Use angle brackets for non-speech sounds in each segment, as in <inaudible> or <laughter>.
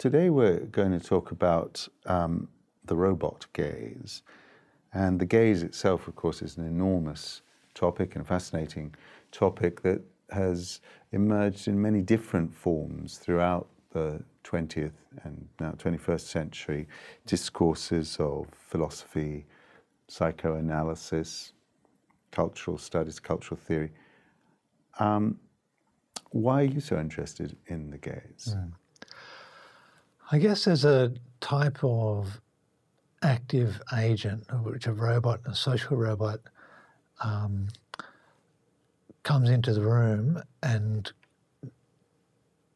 Today we're going to talk about um, the robot gaze. And the gaze itself, of course, is an enormous topic and a fascinating topic that has emerged in many different forms throughout the 20th and now 21st century discourses of philosophy, psychoanalysis, cultural studies, cultural theory. Um, why are you so interested in the gaze? Mm. I guess there's a type of active agent, which a robot, a social robot, um, comes into the room and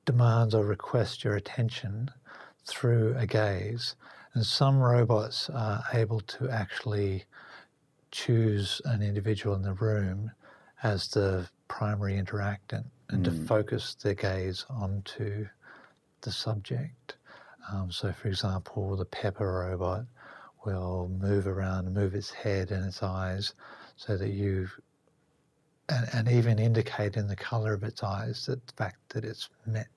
demands or requests your attention through a gaze. And some robots are able to actually choose an individual in the room as the primary interactant and mm. to hmm. focus their gaze onto the subject. Um, so, for example, the Pepper robot will move around, move its head and its eyes so that you, and, and even indicate in the color of its eyes that the fact that it's met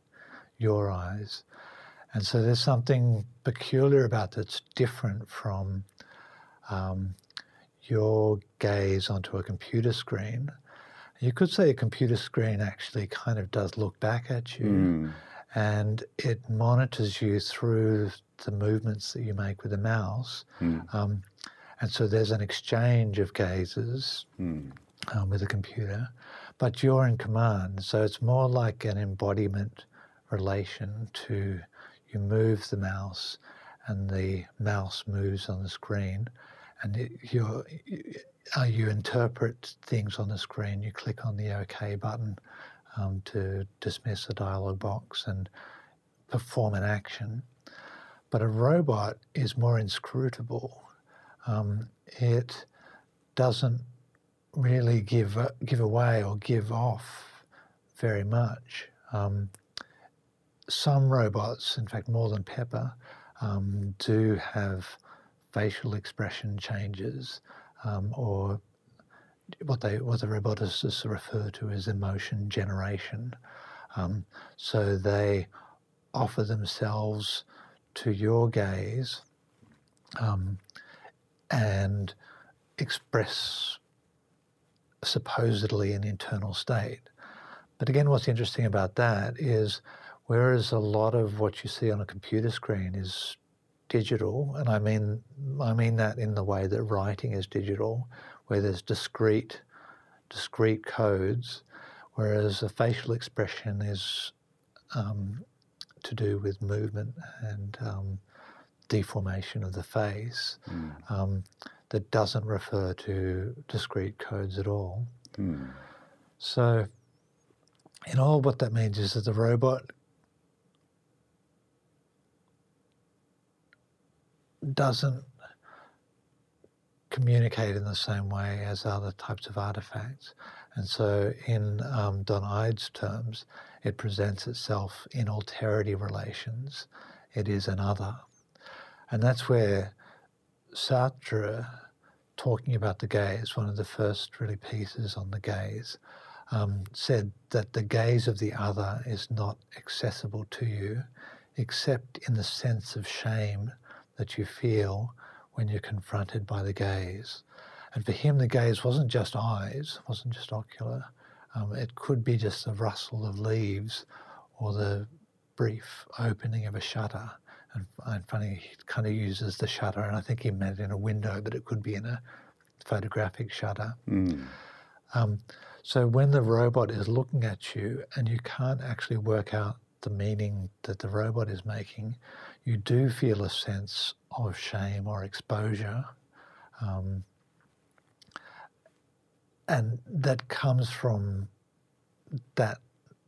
your eyes. And so there's something peculiar about that's different from um, your gaze onto a computer screen. You could say a computer screen actually kind of does look back at you. Mm and it monitors you through the movements that you make with the mouse. Mm. Um, and so there's an exchange of gazes mm. um, with the computer, but you're in command. So it's more like an embodiment relation to you move the mouse and the mouse moves on the screen and it, you uh, you interpret things on the screen. You click on the OK button um, to dismiss a dialog box and perform an action. But a robot is more inscrutable. Um, it doesn't really give give away or give off very much. Um, some robots, in fact, more than Pepper, um, do have facial expression changes um, or what they what the roboticists refer to as emotion generation. Um, so they offer themselves to your gaze um, and express supposedly an internal state. But again, what's interesting about that is whereas a lot of what you see on a computer screen is digital, and I mean I mean that in the way that writing is digital, where there's discrete, discrete codes, whereas a facial expression is um, to do with movement and um, deformation of the face mm. um, that doesn't refer to discrete codes at all. Mm. So, in all, what that means is that the robot doesn't communicate in the same way as other types of artifacts. And so, in um, Don Ihde's terms, it presents itself in alterity relations. It is another. And that's where Sartre, talking about the gaze, one of the first really pieces on the gaze, um, said that the gaze of the other is not accessible to you except in the sense of shame that you feel when you're confronted by the gaze. And for him, the gaze wasn't just eyes, wasn't just ocular. Um, it could be just the rustle of leaves or the brief opening of a shutter. And, and funny, he kind of uses the shutter, and I think he meant in a window, but it could be in a photographic shutter. Mm. Um, so when the robot is looking at you and you can't actually work out the meaning that the robot is making, you do feel a sense of shame or exposure. Um, and that comes from that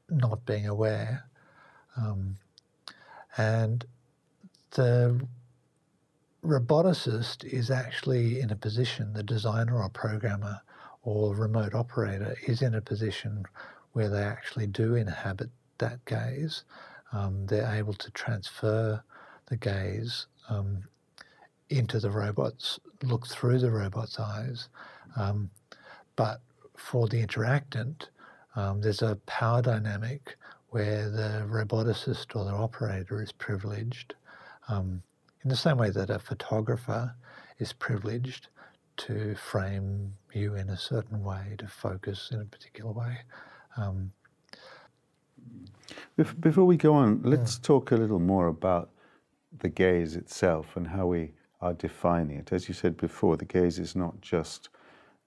not being aware. Um, and the roboticist is actually in a position, the designer or programmer or remote operator is in a position where they actually do inhabit that gaze. Um, they're able to transfer the gaze um, into the robot's, look through the robot's eyes. Um, but for the interactant, um, there's a power dynamic where the roboticist or the operator is privileged, um, in the same way that a photographer is privileged to frame you in a certain way, to focus in a particular way. Um, before we go on, let's yeah. talk a little more about the gaze itself and how we are defining it. As you said before, the gaze is not just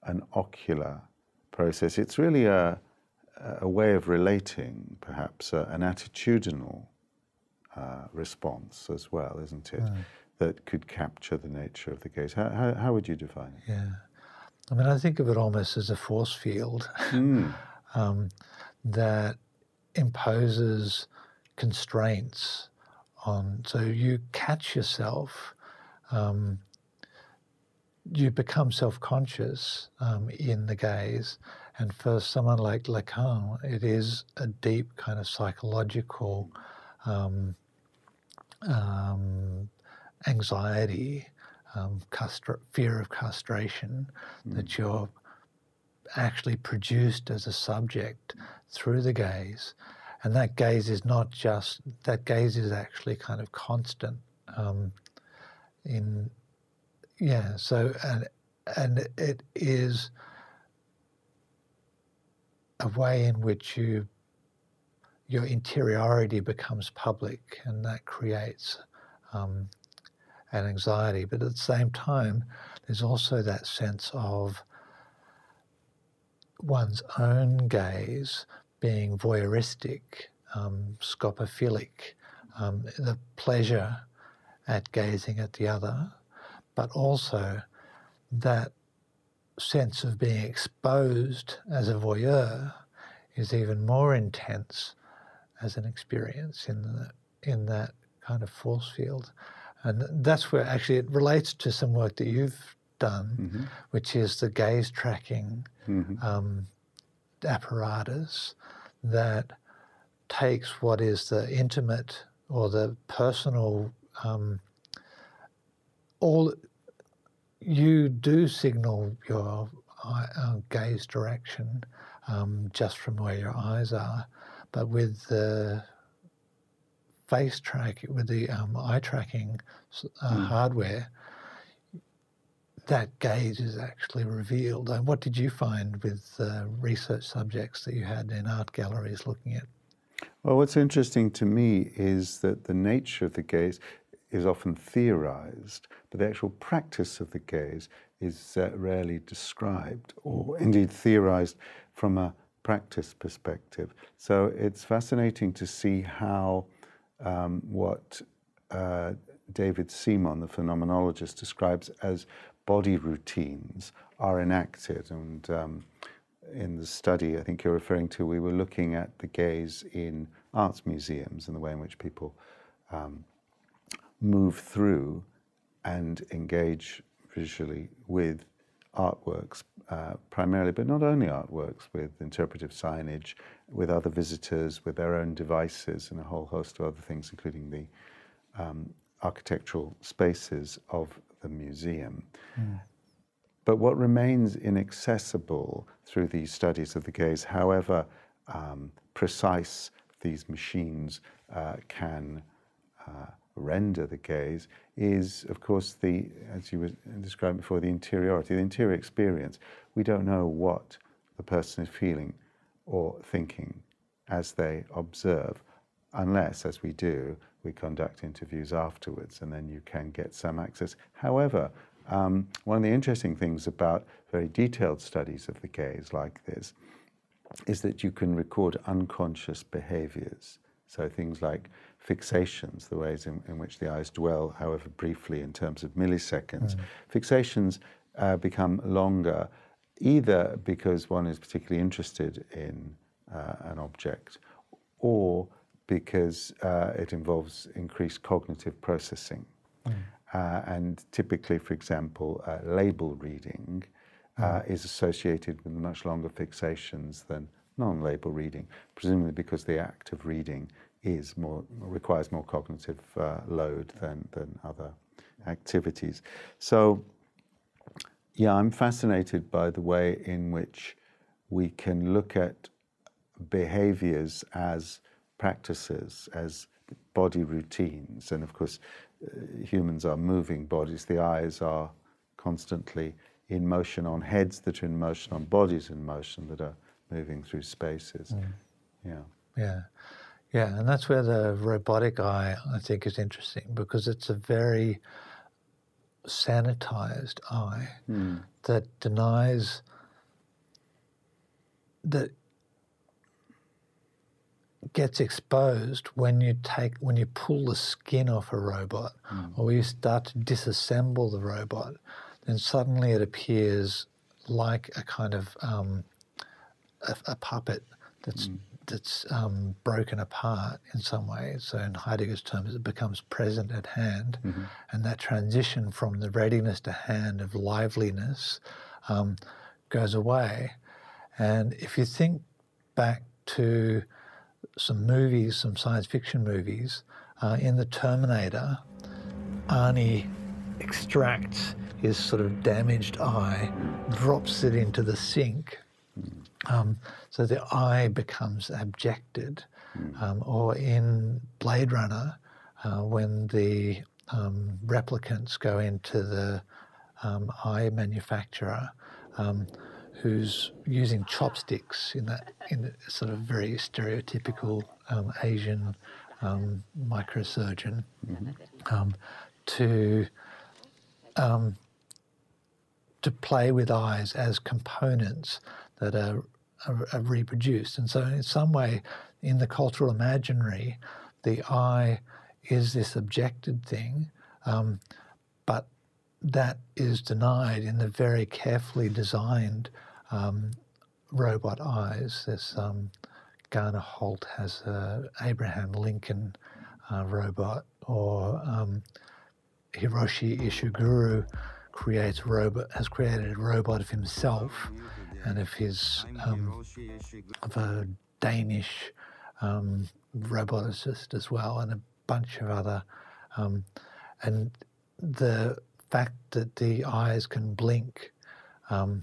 an ocular process, it's really a, a way of relating, perhaps, uh, an attitudinal uh, response as well, isn't it? That could capture the nature of the gaze. How, how, how, would you define it? Yeah. I mean, I think of it almost as a force field mm. <laughs> um, that imposes constraints on. So you catch yourself, um, you become self conscious um, in the gaze. And for someone like Lacan, it is a deep kind of psychological um, um anxiety, um, fear of castration mm. that you're actually produced as a subject through the gaze. And that gaze is not just, that gaze is actually kind of constant. Um, in, yeah, so, and, and it is a way in which you, your interiority becomes public and that creates um, an anxiety. But at the same time, there's also that sense of one's own gaze being voyeuristic, um, scopophilic, um, the pleasure at gazing at the other, but also that sense of being exposed as a voyeur is even more intense as an experience in the in that kind of force field, and that's where actually it relates to some work that you've done, mm-hmm. which is the gaze tracking mm-hmm. um, apparatus that takes what is the intimate or the personal, um, all you do signal your eye, uh, gaze direction um, just from where your eyes are, but with the face track, with the um, eye tracking uh, mm. hardware, that gaze is actually revealed. And what did you find with uh, research subjects that you had in art galleries looking at? Well, what's interesting to me is that the nature of the gaze is often theorized, but the actual practice of the gaze is uh, rarely described or indeed theorized from a practice perspective. So it's fascinating to see how um, what uh, David Seamon, the phenomenologist, describes as body routines are enacted. And um, in the study I think you're referring to, we were looking at the gaze in arts museums and the way in which people um, move through and engage visually with artworks uh, primarily, but not only artworks, with interpretive signage, with other visitors, with their own devices, and a whole host of other things, including the um, architectural spaces of the museum. Mm. But what remains inaccessible through these studies of the gaze, however um, precise these machines uh, can uh, render the gaze, is of course the, as you were describing before, the interiority, the interior experience. We don't know what the person is feeling or thinking as they observe, unless, as we do, we conduct interviews afterwards, and then you can get some access. However, um, one of the interesting things about very detailed studies of the gaze like this is that you can record unconscious behaviors. So things like fixations, the ways in, in which the eyes dwell, however briefly, in terms of milliseconds. Mm. Fixations uh, become longer either because one is particularly interested in uh, an object or because uh, it involves increased cognitive processing. Mm. Uh, and typically, for example, uh, label reading uh, mm. is associated with much longer fixations than non-label reading, presumably because the act of reading is more requires more cognitive uh, load than than other activities. So, yeah, I'm fascinated by the way in which we can look at behaviors as practices as body routines. And of course, uh, humans are moving bodies. The eyes are constantly in motion on heads that are in motion, on bodies in motion that are moving through spaces. Mm. Yeah. Yeah. Yeah. And that's where the robotic eye, I think, is interesting because it's a very sanitized eye mm. that denies that gets exposed when you take when you pull the skin off a robot mm. or you start to disassemble the robot then suddenly it appears like a kind of um, a, a, puppet that's mm. that's um, broken apart in some way. So in Heidegger's terms, it becomes present at hand, mm-hmm. and that transition from the readiness to hand of liveliness um, goes away. And if you think back to some movies, some science fiction movies, uh, in the Terminator, Arnie extracts his sort of damaged eye, drops it into the sink. Um, so the eye becomes abjected. Um, or in Blade Runner, uh, when the um, replicants go into the um, eye manufacturer, um, who's using chopsticks in that in sort of very stereotypical um, Asian microsurgeon mm-hmm. to um, to play with eyes as components that are, are, are, reproduced. And so, in some way, in the cultural imaginary, the eye is this abjected thing, um, that is denied in the very carefully designed um, robot eyes. This um, Garner Holt has a Abraham Lincoln uh, robot, or um, Hiroshi Ishiguro creates robot has created a robot of himself and of his um, of a Danish um, roboticist as well, and a bunch of other. Um, and the fact that the eyes can blink, um,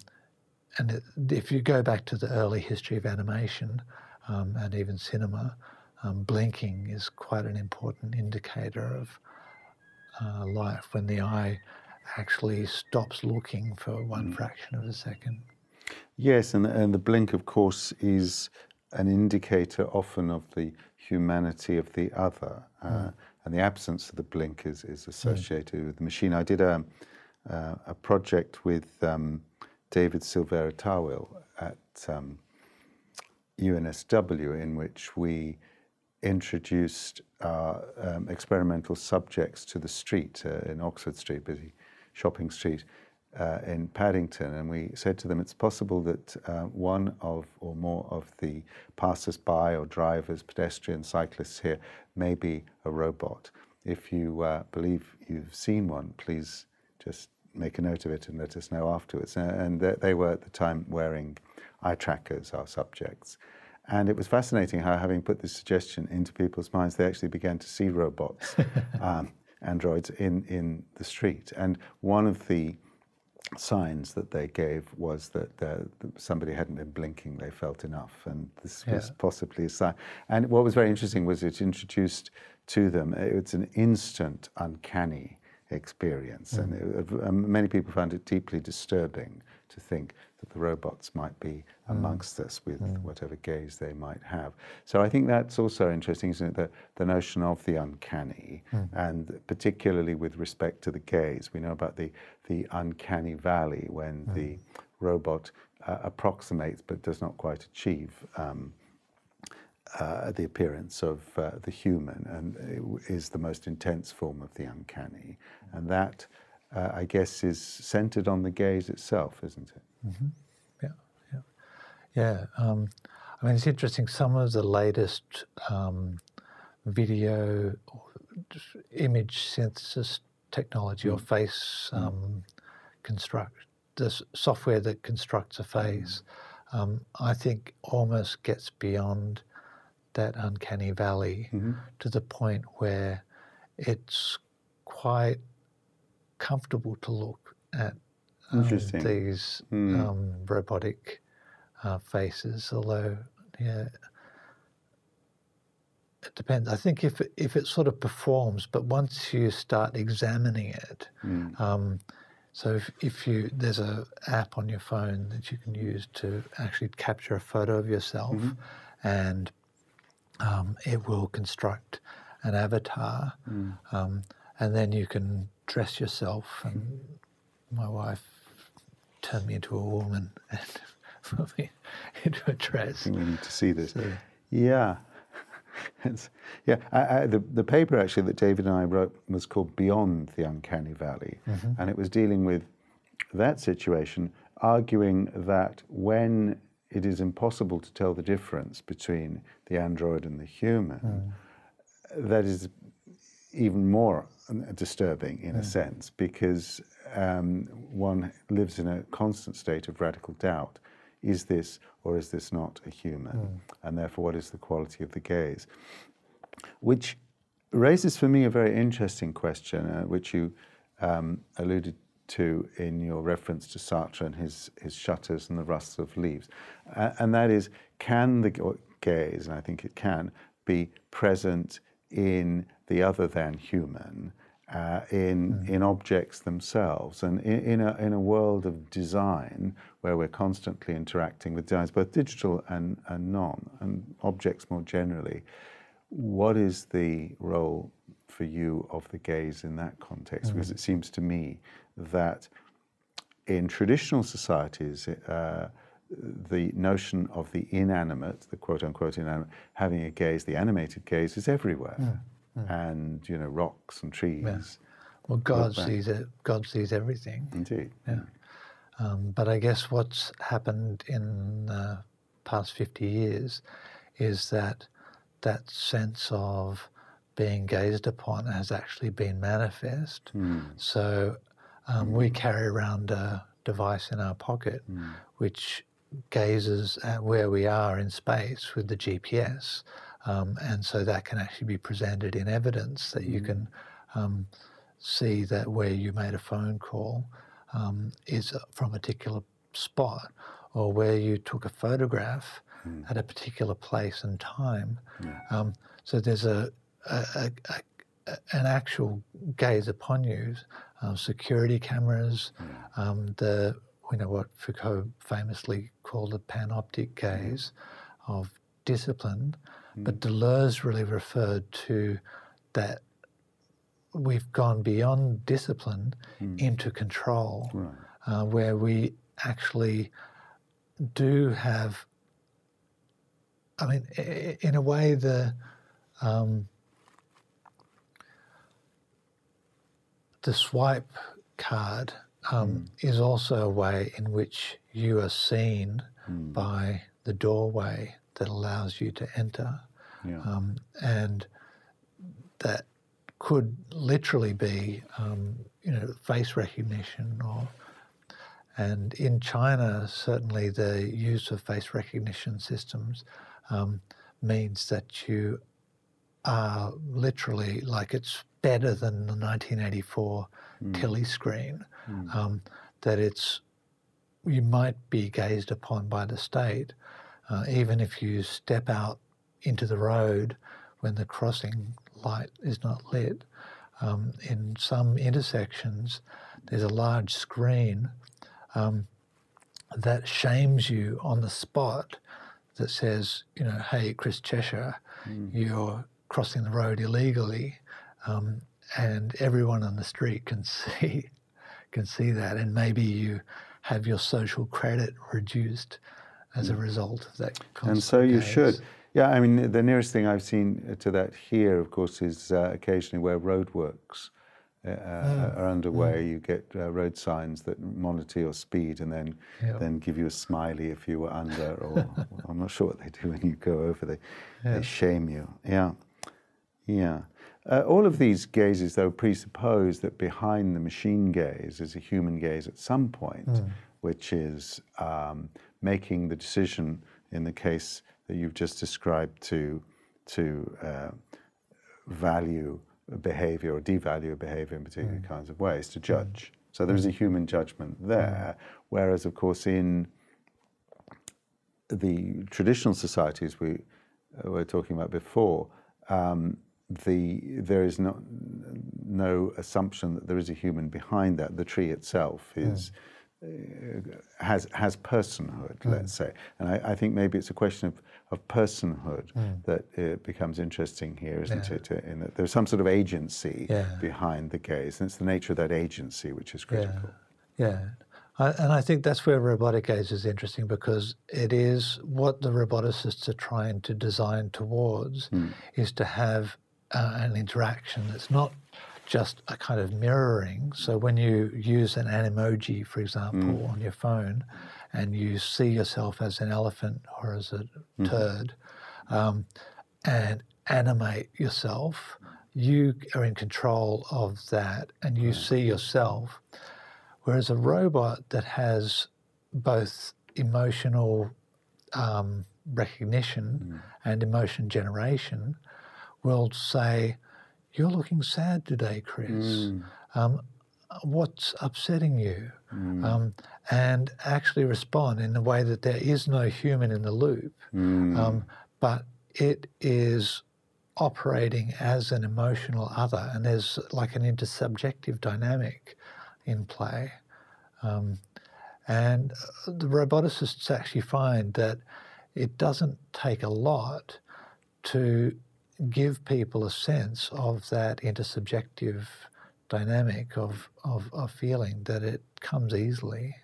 and it, if you go back to the early history of animation um, and even cinema, um, blinking is quite an important indicator of uh, life when the eye actually stops looking for one mm. fraction of a second. Yes, and, and the blink, of course, is an indicator often of the humanity of the other. Uh, mm. And the absence of the blink is, is associated mm. with the machine. I did a, uh, a project with um, David Silvera Tawil at um, UNSW in which we introduced our um, experimental subjects to the street uh, in Oxford Street, busy shopping street uh, in Paddington, and we said to them it's possible that uh, one of or more of the passers-by or drivers, pedestrians, cyclists here may be a robot. If you uh, believe you've seen one, please just make a note of it and let us know afterwards. And they were at the time wearing eye trackers, our subjects. And it was fascinating how, having put this suggestion into people's minds, they actually began to see robots, <laughs> um, androids in, in the street. And one of the signs that they gave was that uh, somebody hadn't been blinking, they felt enough. And this yeah. was possibly a sign. And what was very interesting was it introduced to them, it's an instant, uncanny experience. Mm. And it, um, many people found it deeply disturbing to think that the robots might be mm. amongst mm. us with mm. whatever gaze they might have. So I think that's also interesting, isn't it? The, the notion of the uncanny, mm. and particularly with respect to the gaze. We know about the, the uncanny valley when mm. the robot uh, approximates but does not quite achieve. Um, uh, the appearance of uh, the human and is the most intense form of the uncanny. And that uh, I guess, is centered on the gaze itself, isn't it? Mm-hmm. Yeah, yeah, yeah. Um, I mean, it's interesting. Some of the latest um, video image synthesis technology mm. or face mm. um, construct the software that constructs a face, mm. um, I think almost gets beyond that uncanny valley mm-hmm. to the point where it's quite comfortable to look at um, these mm. um, robotic uh, faces. Although, yeah, it depends. I think if it, if it sort of performs, but once you start examining it, Mm. um, so if, if you there's a app on your phone that you can use to actually capture a photo of yourself, and um, it will construct an avatar, um, and then you can dress yourself. And my wife turned me into a woman and <laughs> put me into a dress. I we need to see this. So- Yeah. <laughs> It's, yeah, I, I, the, the paper actually that David and I wrote was called Beyond the Uncanny Valley, mm-hmm. and it was dealing with that situation, arguing that when it is impossible to tell the difference between the android and the human, mm. that is even more disturbing in a mm. sense because um, one lives in a constant state of radical doubt. Is this or is this not a human? And therefore, what is the quality of the gaze? Which raises for me a very interesting question, uh, which you um, alluded to in your reference to Sartre and his, his shutters and the rustle of leaves. Uh, and that is, can the gaze, and I think it can, be present in the other than human, uh, in, in objects themselves, and in, in, a, in a world of design where we're constantly interacting with designs, both digital and, and non, and objects more generally. What is the role for you of the gaze in that context? Because it seems to me that in traditional societies, uh, the notion of the inanimate, the quote unquote inanimate, having a gaze, the animated gaze, is everywhere. And, you know, rocks and trees. Well, God sees it. God sees everything. Indeed. Yeah. Um, but I guess what's happened in the past 50 years is that that sense of being gazed upon has actually been manifest. So um, we carry around a device in our pocket which gazes at where we are in space with the GPS. Um, and so that can actually be presented in evidence that you can um, see that where you made a phone call um, is from a particular spot or where you took a photograph at a particular place and time. Um, so there's a, a, a, a, an actual gaze upon you, um, security cameras, um, the you know what Foucault famously called the panoptic gaze of discipline, but Deleuze really referred to that we've gone beyond discipline into control, Right. uh, where we actually do have. I mean, in a way, the um, the swipe card um, is also a way in which you are seen by the doorway that allows you to enter, Yeah. um, and that could literally be, um, you know, face recognition or. And in China, certainly the use of face recognition systems um, means that you are literally like it's better than the 1984 telescreen. Um, that it's you might be gazed upon by the state, uh, even if you step out into the road when the crossing light is not lit. Um, in some intersections, there's a large screen um, that shames you on the spot that says, you know, hey, Chris Chesher, you're crossing the road illegally, um, and everyone on the street can <laughs> see can see that, and maybe you have your social credit reduced as a result of that. And so you should. Yeah, I mean, the nearest thing I've seen to that here, of course, is uh, occasionally where roadworks uh, are underway. You get uh, road signs that monitor your speed and then Yeah. then give you a smiley if you were under, <laughs> or I'm not sure what they do when you go over. They they shame you. Yeah, yeah. Uh, all of these gazes, though, presuppose that behind the machine gaze is a human gaze at some point, which is um, making the decision in the case that you've just described to to uh, value behavior or devalue behavior in particular kinds of ways to judge. So there is a human judgment there, whereas, of course, in the traditional societies we uh, were talking about before, um, the there is no no assumption that there is a human behind that. The tree itself is. Uh, has has personhood, Mm. let's say, and I, I think maybe it's a question of, of personhood Mm. that it becomes interesting here, isn't Yeah. it? In that there's some sort of agency Yeah. behind the gaze, and it's the nature of that agency which is critical. Yeah, I, and I think that's where robotic gaze is interesting because it is what the roboticists are trying to design towards is to have uh, an interaction that's not just a kind of mirroring. So when you use an emoji, for example, on your phone, and you see yourself as an elephant or as a turd, um, and animate yourself, you are in control of that, and you see yourself. Whereas a robot that has both emotional um, recognition and emotion generation will say, You're looking sad today, Chris. Um, what's upsetting you? Um, and actually respond in a way that there is no human in the loop, um, but it is operating as an emotional other, and there's like an intersubjective dynamic in play. Um, and uh, the roboticists actually find that it doesn't take a lot to give people a sense of that intersubjective dynamic of, of, of feeling, that it comes easily.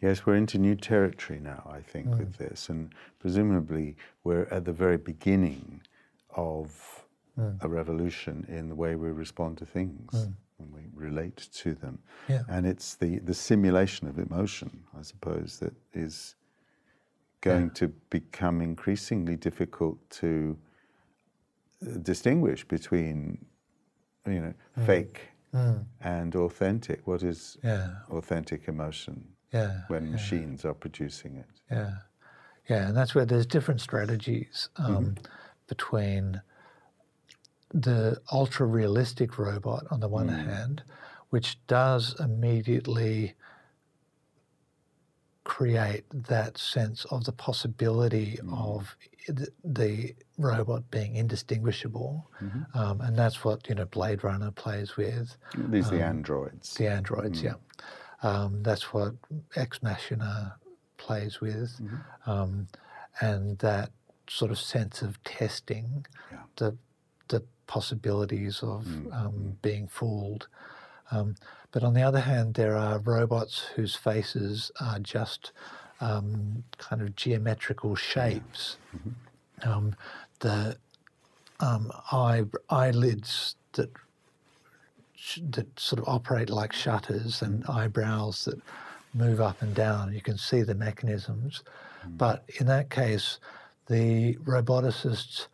Yes, we're into new territory now, I think, with mm. this, and presumably we're at the very beginning of mm. a revolution in the way we respond to things mm. when we relate to them. Yeah. And it's the, the simulation of emotion, I suppose, that is going to become increasingly difficult to uh, distinguish between, you know, fake and authentic. What is Yeah, authentic emotion? yeah. when machines are producing it. Yeah, yeah, and that's where there's different strategies um, between the ultra realistic robot on the one hand, which does immediately create that sense of the possibility of the, the robot being indistinguishable, um, and that's what you know Blade Runner plays with. These are the androids. The androids, yeah. Um, that's what Ex Machina plays with. Um, and that sort of sense of testing Yeah. the, the possibilities of um, being fooled. But on the other hand, there are robots whose faces are just um, kind of geometrical shapes. Um, the um, eye, eyelids that sh- that sort of operate like shutters and eyebrows that move up and down. You can see the mechanisms. But in that case, the roboticists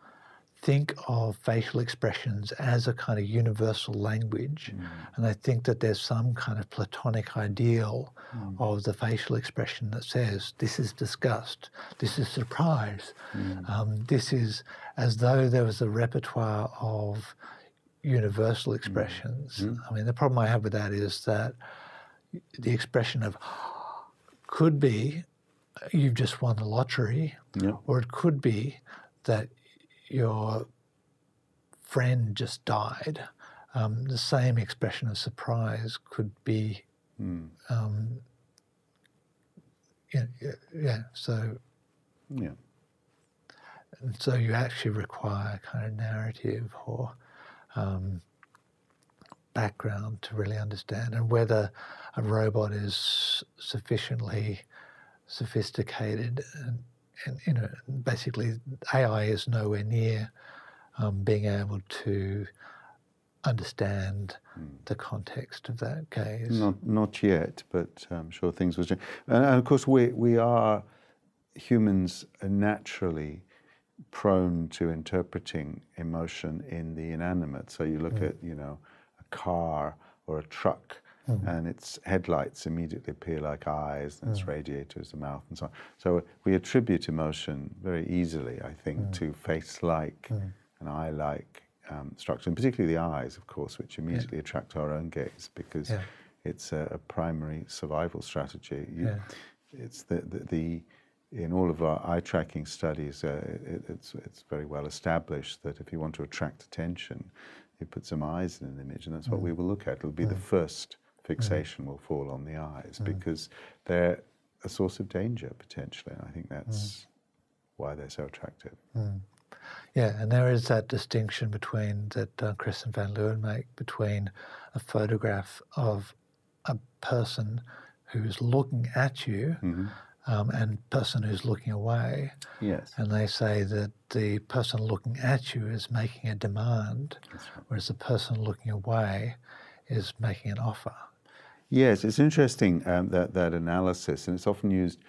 think of facial expressions as a kind of universal language. Mm. And they think that there's some kind of platonic ideal mm. of the facial expression that says, this is disgust, this is surprise, mm. um, this is as though there was a repertoire of universal expressions. Mm-hmm. I mean, the problem I have with that is that the expression of could be you've just won the lottery, Yeah. or it could be that your friend just died. Um, the same expression of surprise could be, um, yeah, yeah, yeah. So, Yeah. so you actually require kind of narrative or um, background to really understand, and whether a robot is sufficiently sophisticated and, and you know basically AI is nowhere near um, being able to understand hmm. the context of that gaze. Not, not yet, but I'm sure things will change. And, and of course, we, we are, humans are naturally prone to interpreting emotion in the inanimate. So you look hmm. at, you know, a car or a truck, Hmm. and its headlights immediately appear like eyes, and its hmm. radiators, the mouth, and so on. So we attribute emotion very easily, I think, hmm. to face-like and eye-like um, structure, and particularly the eyes, of course, which immediately attract our own gaze because Yeah. it's a, a primary survival strategy. You, Yeah. It's the, the, the in all of our eye tracking studies, uh, it, it's, it's very well established that if you want to attract attention, you put some eyes in an image, and that's what we will look at. It'll be the first fixation will fall on the eyes because they're a source of danger potentially. And I think that's why they're so attractive. Yeah, and there is that distinction between that uh, Kress and Van Leeuwen make between a photograph of a person who's looking at you um, and person who's looking away. Yes. And they say that the person looking at you is making a demand, whereas the person looking away is making an offer. Yes, it's interesting um, that that analysis, and it's often used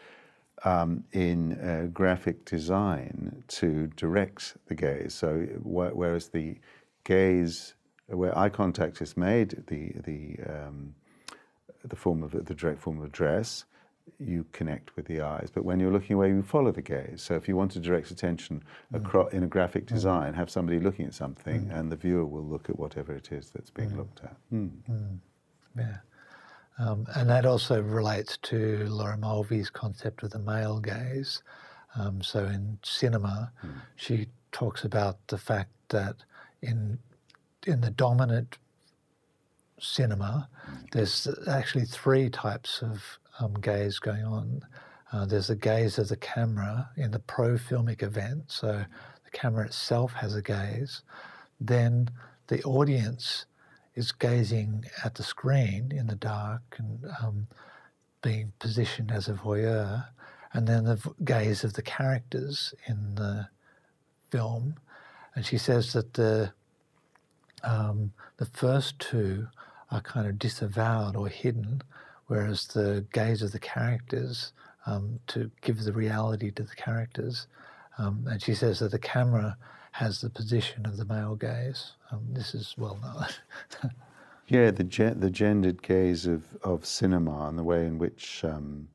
um, in uh, graphic design to direct the gaze. So, wh- whereas the gaze, where eye contact is made, the the um, the form of the direct form of address, you connect with the eyes. But when you're looking away, you follow the gaze. So if you want to direct attention acro- in a graphic design, have somebody looking at something, and the viewer will look at whatever it is that's being looked at. Hmm. Yeah. Um, and that also relates to Laura Mulvey's concept of the male gaze. Um, so in cinema, she talks about the fact that in in the dominant cinema, there's actually three types of um, gaze going on. Uh, there's the gaze of the camera in the pro filmic event, so the camera itself has a gaze. Then the audience is gazing at the screen in the dark and um, being positioned as a voyeur, and then the gaze of the characters in the film. And she says that the um, the first two are kind of disavowed or hidden, whereas the gaze of the characters um, to give the reality to the characters. Um, and she says that the camera has the position of the male gaze. Um, this is well known. <laughs> Yeah, the gen- the gendered gaze of, of cinema and the way in which um,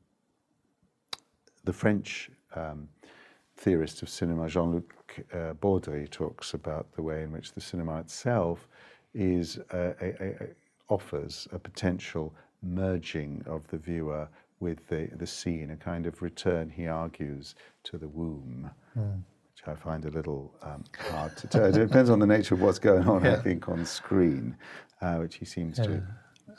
the French um, theorist of cinema, Jean-Luc uh, Baudry, talks about the way in which the cinema itself is uh, a, a, a, offers a potential merging of the viewer with the, the scene, a kind of return, he argues, to the womb. Which I find a little um, hard to tell. It depends on the nature of what's going on, I think, on screen, uh, which he seems to.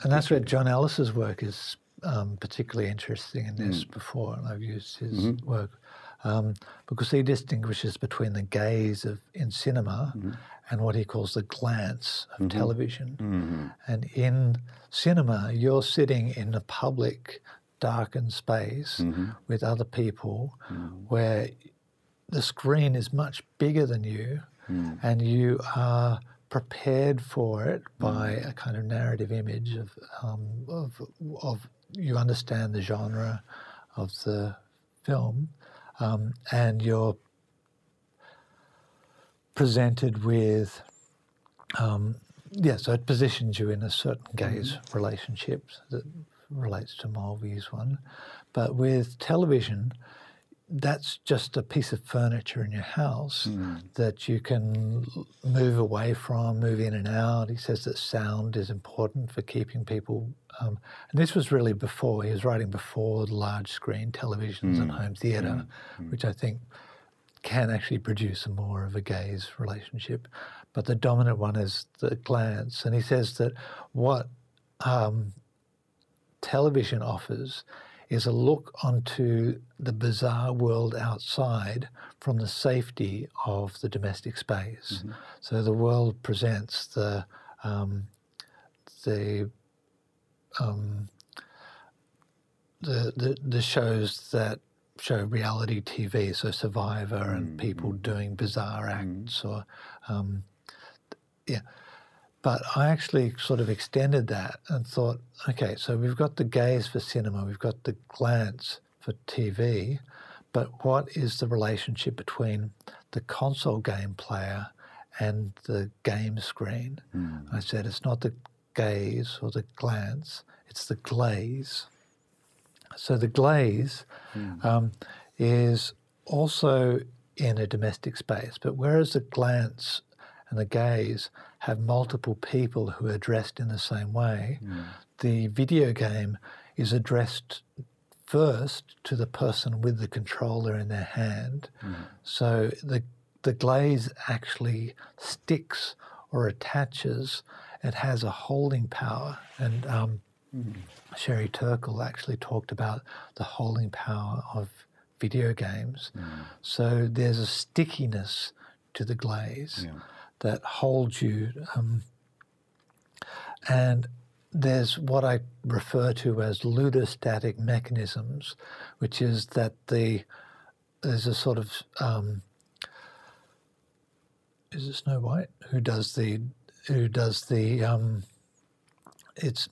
And that's where John Ellis's work is um, particularly interesting in this Mm. before, and I've used his Mm-hmm. work um, because he distinguishes between the gaze of in cinema Mm-hmm. and what he calls the glance of television. Mm-hmm. And in cinema, you're sitting in a public, darkened space Mm-hmm. with other people where the screen is much bigger than you and you are prepared for it by a kind of narrative image of, um, of, of you understand the genre of the film um, and you're presented with um, yeah so it positions you in a certain gaze relationship that relates to Mulvey's one. But with television that's just a piece of furniture in your house that you can move away from, move in and out. He says that sound is important for keeping people. Um, and this was really before, he was writing before the large screen televisions and home theatre, which I think can actually produce a more of a gaze relationship. But the dominant one is the glance. And he says that what um, television offers is a look onto the bizarre world outside from the safety of the domestic space. So the world presents the um, the, um, the the the shows that show reality TV, so Survivor and people doing bizarre acts or um, yeah. But I actually sort of extended that and thought, okay, so we've got the gaze for cinema, we've got the glance for TV, but what is the relationship between the console game player and the game screen? I said it's not the gaze or the glance, it's the glaze. So the glaze um, is also in a domestic space, but whereas the glance and the gaze have multiple people who are dressed in the same way, hmm. the video game is addressed first to the person with the controller in their hand. Hmm. So the the glaze actually sticks or attaches. It has a holding power, and um, hmm. Sherry Turkle actually talked about the holding power of video games. So there's a stickiness to the glaze Yeah. That holds you. Um, and there's what I refer to as ludostatic mechanisms, which is that the there's a sort of um, is it Snow White who does the who does the um, it's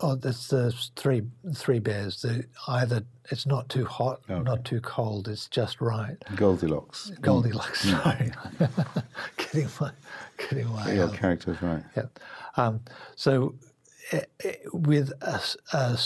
oh that's the three three bears the either it's not too hot Okay. not too cold it's just right Goldilocks. Goldilocks sorry <laughs> getting my getting my Your um, character's right. yeah. Um, so eh, eh, with a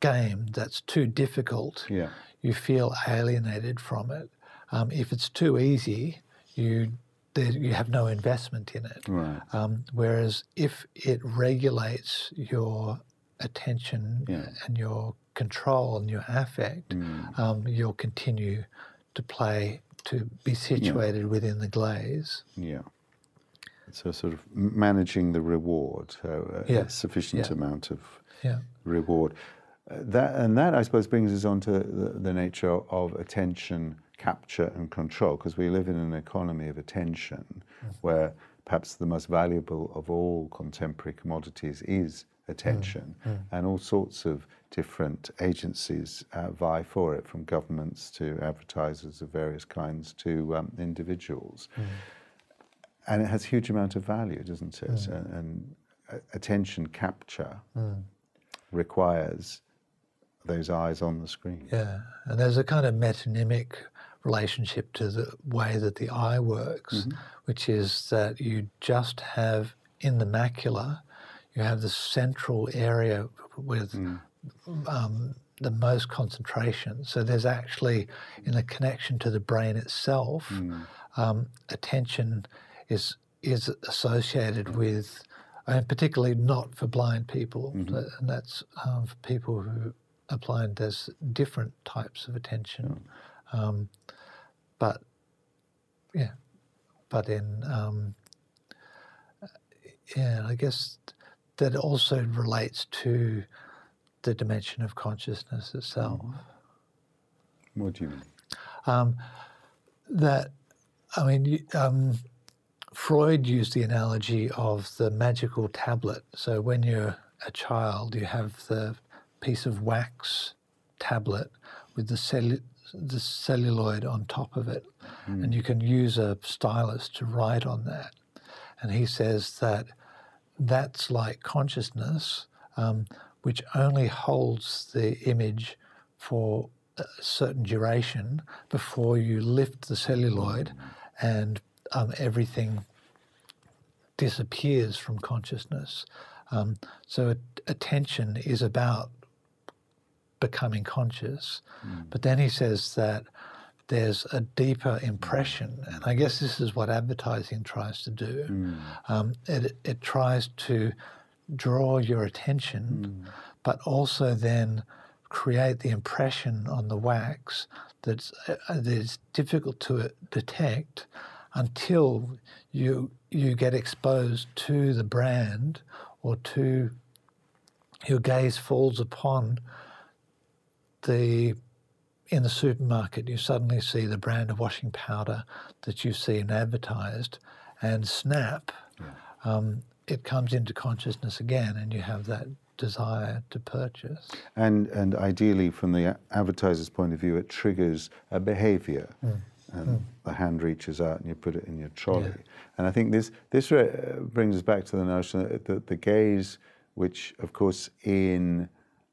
game that's too difficult, Yeah. you feel alienated from it. Um, if it's too easy, you you have no investment in it. Right. Um, whereas if it regulates your attention Yeah. and your control and your affect, Mm. um, you'll continue to play to be situated within the glaze. Yeah. So sort of managing the reward, so a, Yeah. a sufficient Yeah. amount of Yeah. reward. Uh, that and that, I suppose, brings us on to the, the nature of attention capture and control, because we live in an economy of attention, where perhaps the most valuable of all contemporary commodities is attention, and all sorts of different agencies uh, vie for it, from governments to advertisers of various kinds to um, individuals. And it has a huge amount of value, doesn't it? And, and uh, attention capture requires those eyes on the screen. Yeah, and there's a kind of metonymic relationship to the way that the eye works, which is that you just have in the macula, you have the central area with um, the most concentration. So there's actually, in the connection to the brain itself, um, attention is is associated with, and particularly not for blind people, but- and that's um, for people who are blind. There's different types of attention, um, but yeah, but in um, yeah, I guess that also relates to the dimension of consciousness itself. What do you mean? Um, that, I mean, um, Freud used the analogy of the magical tablet. So when you're a child, you have the piece of wax tablet with the, cellu- the celluloid on top of it, and you can use a stylus to write on that. And he says that that's like consciousness, um, which only holds the image for a certain duration before you lift the celluloid and um, everything disappears from consciousness. Um, so attention is about becoming conscious. But then he says that there's a deeper impression, and I guess this is what advertising tries to do. Um, it, it tries to draw your attention, but also then create the impression on the wax that's, uh, that is difficult to uh, detect until you you get exposed to the brand or to your gaze falls upon the in the supermarket you suddenly see the brand of washing powder that you've seen advertised and snap um, it comes into consciousness again and you have that desire to purchase. And and ideally, from the advertiser's point of view, it triggers a behaviour, and the hand reaches out and you put it in your trolley. And I think this this brings us back to the notion that the, the gaze, which of course in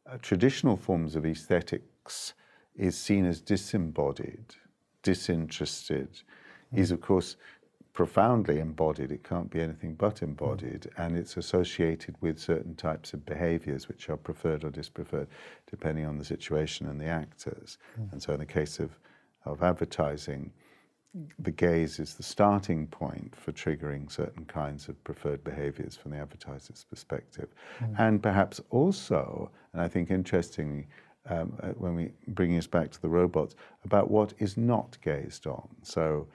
uh, traditional forms of aesthetics is seen as disembodied, disinterested, is of course profoundly embodied. It can't be anything but embodied, and it's associated with certain types of behaviors which are preferred or dispreferred depending on the situation and the actors. And so, in the case of, of advertising, the gaze is the starting point for triggering certain kinds of preferred behaviors from the advertiser's perspective. Mm. And perhaps also, and I think interestingly, um, uh, when we bring us back to the robots, about what is not gazed on. So,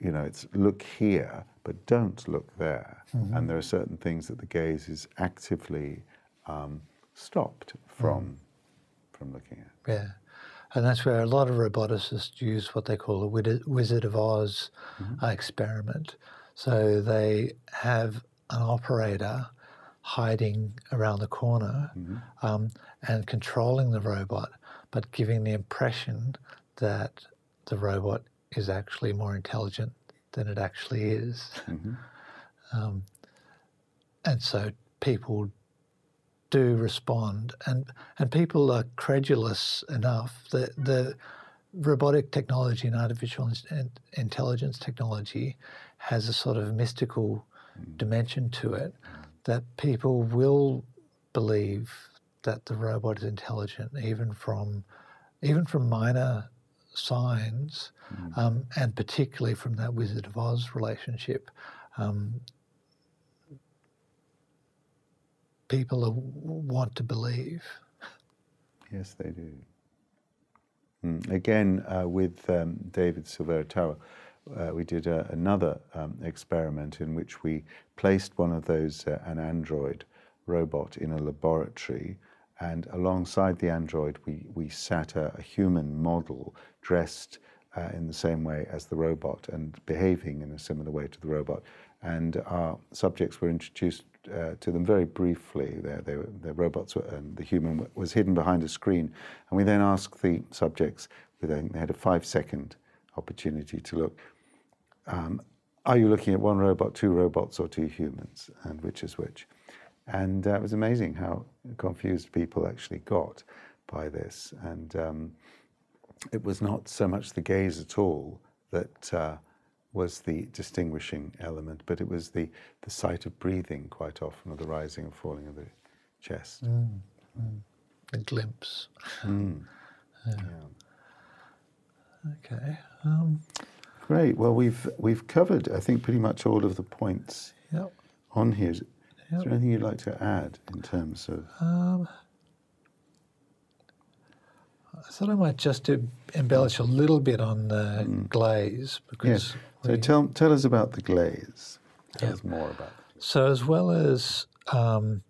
you know, it's look here, but don't look there. Mm-hmm. And there are certain things that the gaze is actively um, stopped from mm. from looking at. Yeah. And that's where a lot of roboticists use what they call the Wizard of Oz mm-hmm. Uh, experiment. So they have an operator hiding around the corner mm-hmm. um, and controlling the robot, but giving the impression that the robot is actually more intelligent than it actually is. Mm-hmm. Um, and so people do respond, and and people are credulous enough that the robotic technology and artificial intelligence technology has a sort of mystical mm. dimension to it that people will believe that the robot is intelligent, even from even from minor signs, mm. um, and particularly from that Wizard of Oz relationship. Um, people are, want to believe. Yes, they do. Mm. Again, uh, with um, David Silvera-Tawil, uh, we did a, another um, experiment in which we placed one of those, uh, an android robot, in a laboratory, and alongside the android, we, we sat a, a human model dressed uh, in the same way as the robot and behaving in a similar way to the robot. And our subjects were introduced uh, to them very briefly. Their, their, their robots were, and the human was hidden behind a screen. And we then asked the subjects, they had a five second opportunity to look, um, are you looking at one robot, two robots, or two humans, and which is which? And uh, it was amazing how confused people actually got by this. And um, it was not so much the gaze at all that uh, was the distinguishing element, but it was the, the sight of breathing quite often, or the rising and falling of the chest. Mm, mm. A glimpse. Mm. <laughs> Yeah. Yeah. Okay. Um, Great. Well, we've we've covered, I think, pretty much all of the points yep. on here. Is, yep. is, there anything you'd like to add in terms of? Um, I thought I might just embellish a little bit on the mm. glaze because. Yes. So we, tell tell us about the glaze. Tell us more about. It. So as well as um,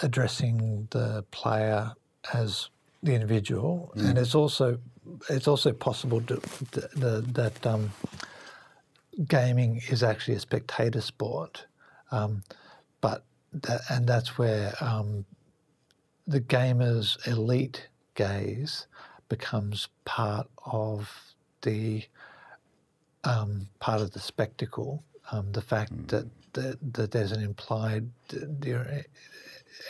addressing the player as the individual, mm. and it's also it's also possible to, to, that um, gaming is actually a spectator sport, um, but that, and that's where um, the gamer's elite gaze becomes part of the um, part of the spectacle. Um, the fact mm. that, that, that there's an implied the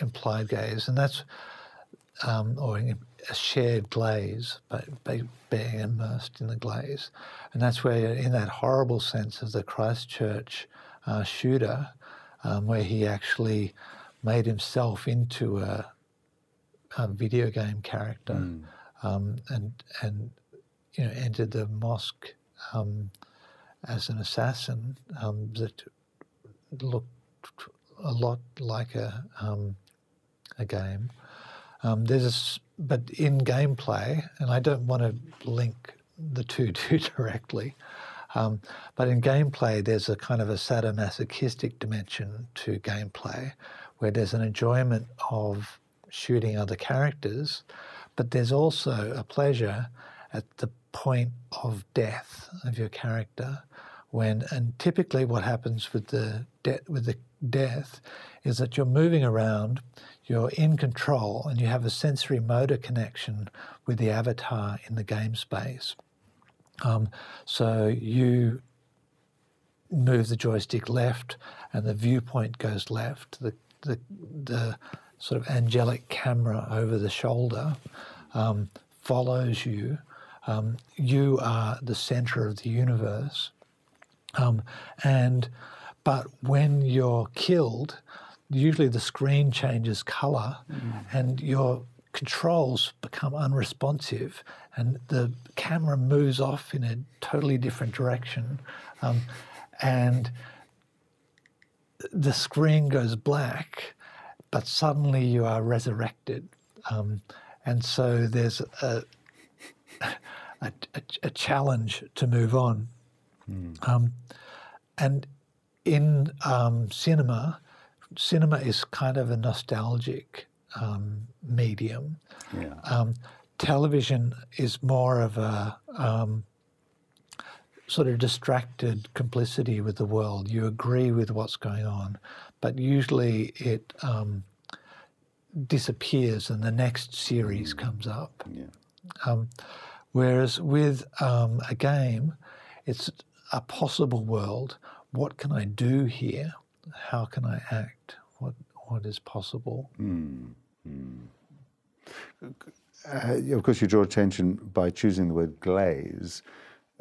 implied gaze, and that's um, or a shared glaze, but being immersed in the glaze. And that's where, in that horrible sense of the Christchurch uh, shooter, um, where he actually made himself into a, a video game character mm. um, and, and you know, entered the mosque um, as an assassin um, that looked a lot like a, um, a game. Um, there's a, but in gameplay, and I don't want to link the two <laughs> too directly, um, but in gameplay, there's a kind of a sadomasochistic dimension to gameplay where there's an enjoyment of shooting other characters, but there's also a pleasure at the point of death of your character when and typically what happens with the de- with the death is that you're moving around you're in control and you have a sensory motor connection with the avatar in the game space. Um, so you move the joystick left and the viewpoint goes left. The, the, the sort of angelic camera over the shoulder um, follows you. Um, you are the center of the universe. Um, and but when you're killed, usually the screen changes color mm. and you're controls become unresponsive and the camera moves off in a totally different direction. Um, and the screen goes black, but suddenly you are resurrected. Um, and so there's a, <laughs> a, a, challenge to move on. Mm. Um, and in um, cinema, cinema is kind of a nostalgic um, medium. Yeah. Um, television is more of a um, sort of distracted complicity with the world. You agree with what's going on, but usually it um, disappears and the next series mm. comes up. Yeah. Um, whereas with um, a game, it's a possible world. What can I do here? How can I act? What what is possible? Mm. Mm. Uh, of course, you draw attention by choosing the word glaze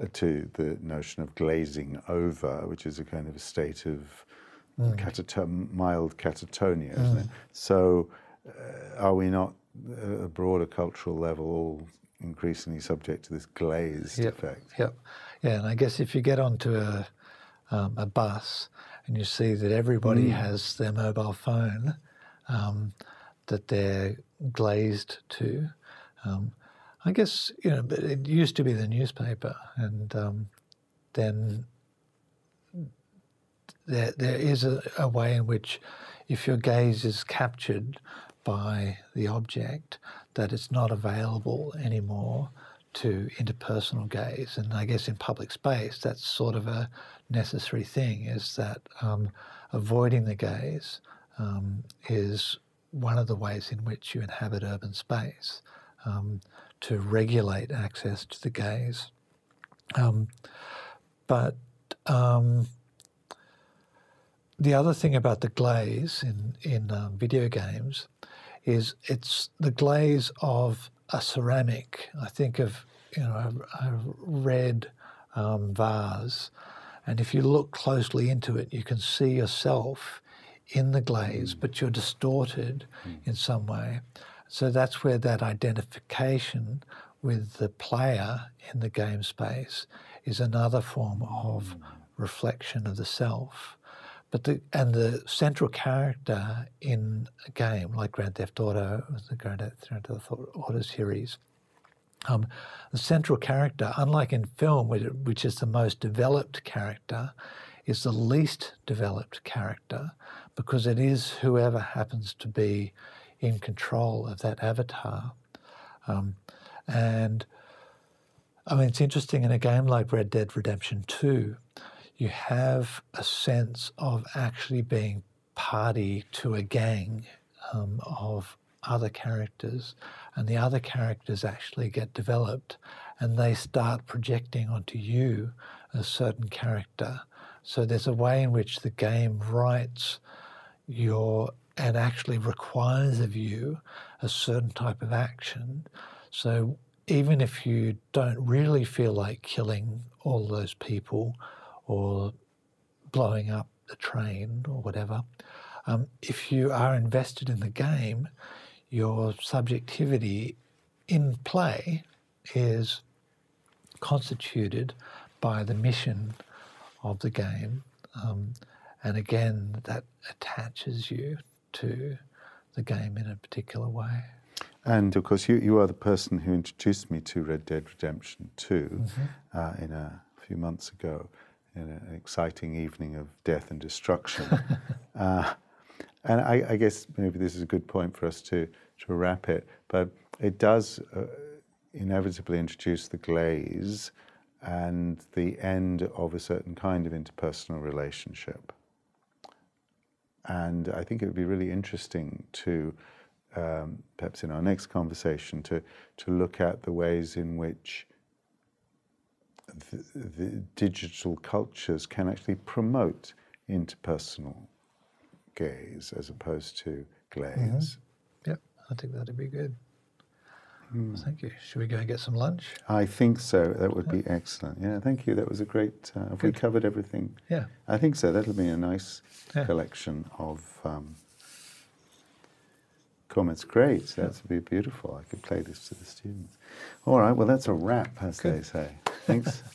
uh, to the notion of glazing over, which is a kind of a state of mm. cataton- mild catatonia, mm. So, uh, are we not, at a broader cultural level, all increasingly subject to this glazed yep. effect? Yep. Yeah, and I guess if you get onto a, um, a bus and you see that everybody mm. has their mobile phone um, that they're glazed to, um, I guess you know, but it used to be the newspaper, and um, then there there is a, a, way in which, if your gaze is captured by the object, that it's not available anymore to interpersonal gaze. And I guess in public space, that's sort of a necessary thing. Is that um, avoiding the gaze um, is one of the ways in which you inhabit urban space. Um, to regulate access to the gaze. Um, but um, the other thing about the glaze in in um, video games is it's the glaze of a ceramic. I think of you know a, a red um, vase, and if you look closely into it, you can see yourself in the glaze, but you're distorted mm. in some way. So that's where that identification with the player in the game space is another form of reflection of the self. But the and the central character in a game like Grand Theft Auto, the Grand Theft Auto series, um, the central character, unlike in film, which is the most developed character, is the least developed character because it is whoever happens to be in control of that avatar. Um, and I mean, it's interesting in a game like Red Dead Redemption 2, you have a sense of actually being party to a gang um, of other characters, and the other characters actually get developed and they start projecting onto you a certain character. So there's a way in which the game writes your and actually requires of you a certain type of action. So even if you don't really feel like killing all those people or blowing up the train or whatever, um, if you are invested in the game, your subjectivity in play is constituted by the mission of the game. Um, and again, that attaches you to the game in a particular way. And of course, you, you are the person who introduced me to Red Dead Redemption 2 mm-hmm. uh, in a few months ago in an exciting evening of death and destruction. <laughs> uh, and I, I, guess maybe this is a good point for us to, to wrap it, but it does uh, inevitably introduce the glaze and the end of a certain kind of interpersonal relationship. And I think it would be really interesting to, um, perhaps in our next conversation, to, to look at the ways in which the, the digital cultures can actually promote interpersonal gaze as opposed to glaze. Mm-hmm. Yep, I think that'd be good. Mm. Thank you. Should we go and get some lunch? I think so. That would yeah. be excellent. Yeah, thank you. That was a great. Uh, have Good. we covered everything? Yeah. I think so. That'll be a nice yeah. collection of um, comments. Great. That would be beautiful. I could play this to the students. All right. Well, that's a wrap, as they say. Thanks. <laughs>